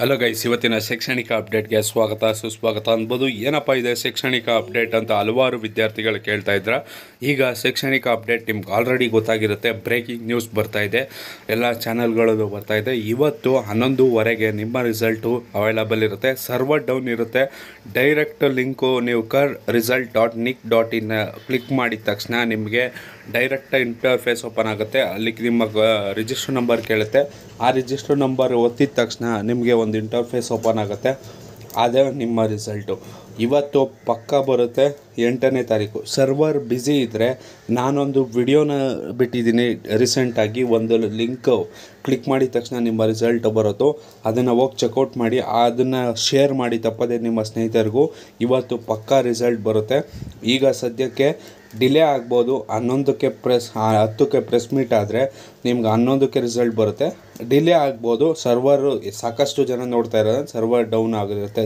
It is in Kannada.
ಹಲೋ ಗೈಸ್ ಇವತ್ತಿನ ಶೈಕ್ಷಣಿಕ ಅಪ್ಡೇಟ್ಗೆ ಸ್ವಾಗತ, ಸುಸ್ವಾಗತ ಅನ್ಬೋದು ಏನಪ್ಪ ಇದೆ ಶೈಕ್ಷಣಿಕ ಅಪ್ಡೇಟ್ ಅಂತ ಹಲವಾರು ವಿದ್ಯಾರ್ಥಿಗಳು ಕೇಳ್ತಾ ಇದ್ರ. ಈಗ ಶೈಕ್ಷಣಿಕ ಅಪ್ಡೇಟ್ ನಿಮ್ಗೆ ಆಲ್ರೆಡಿ ಗೊತ್ತಾಗಿರುತ್ತೆ. ಬ್ರೇಕಿಂಗ್ ನ್ಯೂಸ್ ಬರ್ತಾ ಇದೆ. ಎಲ್ಲ ಚಾನಲ್ಗಳಲ್ಲೂ ಬರ್ತಾ ಇದೆ. ಇವತ್ತು ಹನ್ನೊಂದುವರೆಗೆ ನಿಮ್ಮ ರಿಸಲ್ಟು ಅವೈಲಬಲ್ ಇರುತ್ತೆ. ಸರ್ವರ್ ಡೌನ್ ಇರುತ್ತೆ. ಡೈರೆಕ್ಟ್ ಲಿಂಕು ನೀವು ಕರ್ result dot nic dot in click ಮಾಡಿದ ತಕ್ಷಣ ನಿಮಗೆ ಡೈರೆಕ್ಟ್ ಇಂಟರ್ಫೇಸ್ ಓಪನ್ ಆಗುತ್ತೆ. ಅಲ್ಲಿ ನಿಮ್ಮ ರಿಜಿಸ್ಟರ್ ನಂಬರ್ ಕೇಳುತ್ತೆ. ಆ ರಿಜಿಸ್ಟರ್ ನಂಬರ್ ಒತ್ತಿದ ತಕ್ಷಣ ನಿಮಗೆ ಒಂದು ಇಂಟರ್ಫೇಸ್ ಓಪನ್ ಆಗುತ್ತೆ. ಅದೇ ನಿಮ್ಮ ರಿಸಲ್ಟು ಇವತ್ತು ಪಕ್ಕ ಬರುತ್ತೆ ಎಂಟನೇ ತಾರೀಕು. ಸರ್ವರ್ ಬ್ಯುಸಿ ಇದ್ದರೆ ನಾನೊಂದು ವಿಡಿಯೋನ ಬಿಟ್ಟಿದ್ದೀನಿ ರೀಸೆಂಟಾಗಿ ಒಂದು ಲಿಂಕ್ ಕ್ಲಿಕ್ ಮಾಡಿದ ತಕ್ಷಣ ನಿಮ್ಮ ರಿಸಲ್ಟ್ ಬರುತ್ತೋ ಅದನ್ನು ಹೋಗಿ ಚೆಕ್ಔಟ್ ಮಾಡಿ, ಅದನ್ನು ಶೇರ್ ಮಾಡಿ ತಪ್ಪದೆ ನಿಮ್ಮ ಸ್ನೇಹಿತರಿಗೂ. ಇವತ್ತು ಪಕ್ಕಾ ರಿಸಲ್ಟ್ ಬರುತ್ತೆ. ಈಗ ಸದ್ಯಕ್ಕೆ ಡಿಲೇ ಆಗ್ಬೋದು, ಹನ್ನೊಂದಕ್ಕೆ ಪ್ರೆಸ್ ಹತ್ತಕ್ಕೆ ಪ್ರೆಸ್ ಮೀಟ್ ಆದರೆ ನಿಮ್ಗೆ ಹನ್ನೊಂದಕ್ಕೆ ರಿಸಲ್ಟ್ ಬರುತ್ತೆ. ಡಿಲೇ ಆಗ್ಬೋದು ಸರ್ವರು ಸಾಕಷ್ಟು ಜನ ನೋಡ್ತಾ ಇರೋದ್ರೆ ಸರ್ವರ್ ಡೌನ್ ಆಗಿರುತ್ತೆ.